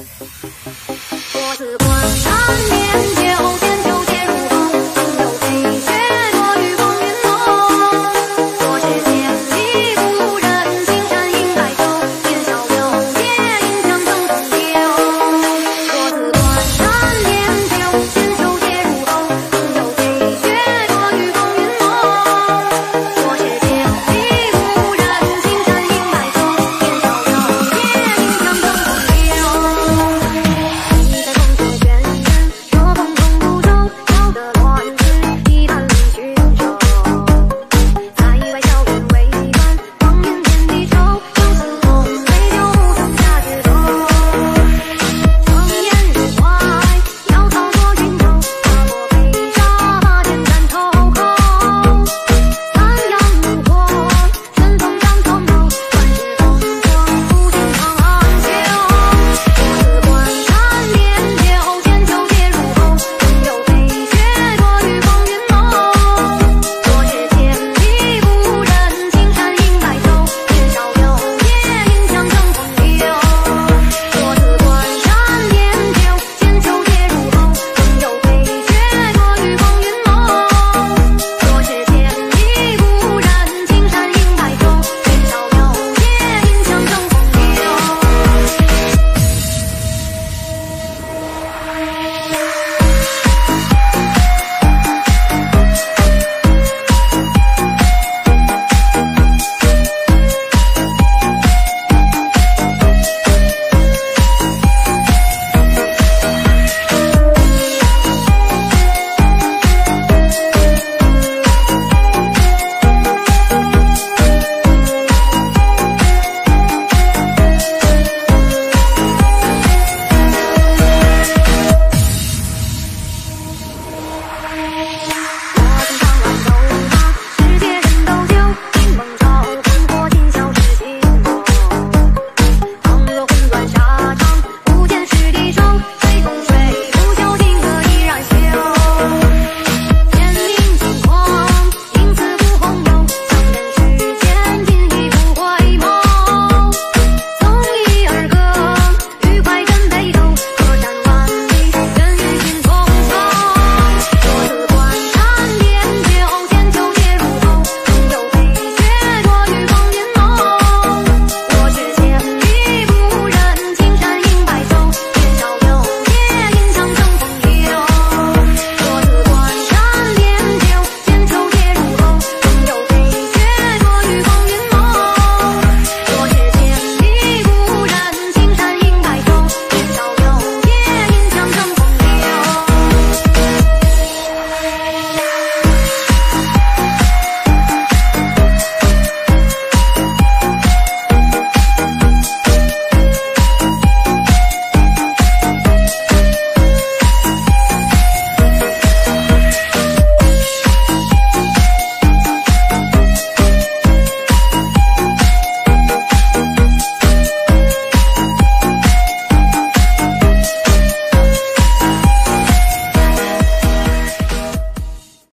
我是。